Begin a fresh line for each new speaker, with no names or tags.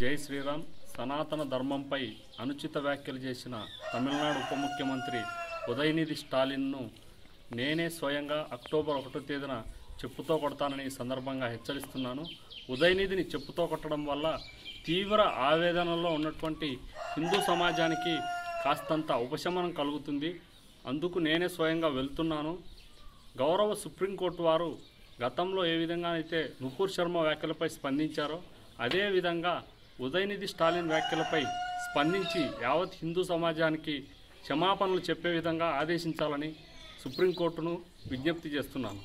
జై శ్రీరామ్. సనాతన ధర్మంపై అనుచిత వ్యాఖ్యలు చేసిన తమిళనాడు ఉప ముఖ్యమంత్రి ఉదయనిధి స్టాలిన్ను నేనే స్వయంగా అక్టోబర్ ఒకటో తేదీన చెప్పుతో కొడతానని ఈ సందర్భంగా హెచ్చరిస్తున్నాను. ఉదయనిధిని చెప్పుతో కొట్టడం వల్ల తీవ్ర ఆవేదనలో ఉన్నటువంటి హిందూ సమాజానికి కాస్తంత ఉపశమనం కలుగుతుంది. అందుకు నేనే స్వయంగా వెళ్తున్నాను. గౌరవ సుప్రీంకోర్టు వారు గతంలో ఏ విధంగా అయితే నుపూర్ శర్మ వ్యాఖ్యలపై స్పందించారో అదేవిధంగా ఉదయనిధి స్టాలిన్ వ్యాఖ్యలపై స్పందించి యావత్ హిందూ సమాజానికి క్షమాపణలు చెప్పే విధంగా ఆదేశించాలని సుప్రీంకోర్టును విజ్ఞప్తి చేస్తున్నాను.